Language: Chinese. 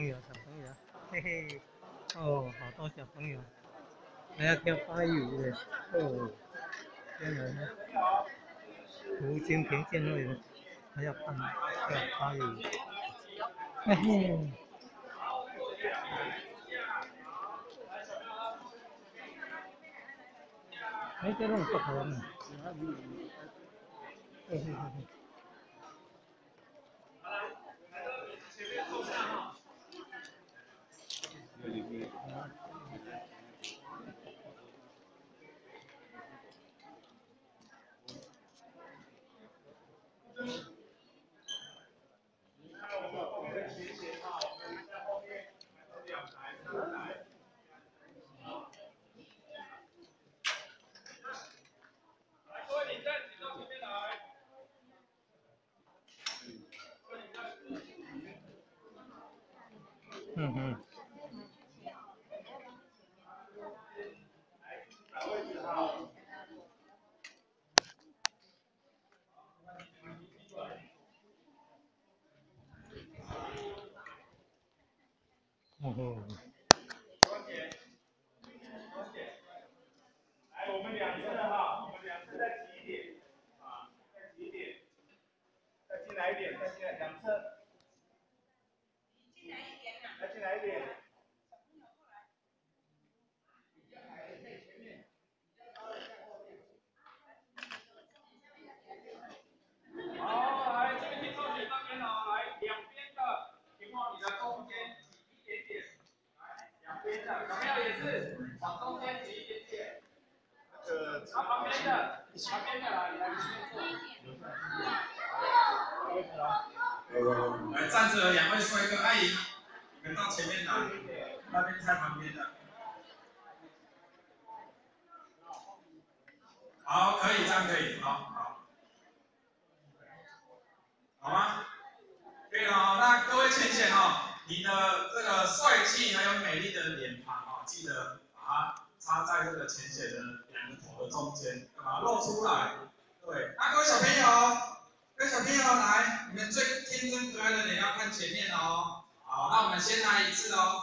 朋友，小朋友，嘿嘿，哦，好多小朋友，还要跳花舞的，哦，天哪，吴京平见会员还要看跳花舞，嘿嘿，哎，这种不好玩嘛，嘿嘿嘿嘿。嗯哼。嗯。来，我们两侧哈，我们两侧再挤一点，啊，再挤一点，再进来一点，再进来两侧。再进来一点。好，来，这边听说写这边哦，来，两边的请往你的中间挤一点点，来，两边的，小朋友也是往中间挤一点点。呃，啊，旁边的，旁边的来，你来这边坐。来，站着两位帅哥，阿姨。你们到前面来，那边在旁边的。好，可以，这样可以，好好，好吗？可以了哦，那各位浅浅哦，你的这个帅气还有美丽的脸庞哦，记得把它插在这个浅浅的两个头的中间，要把它露出来。对，那各位小朋友，各位小朋友来，你们最天真可爱的脸要看前面哦。好，那我们先来一次哦。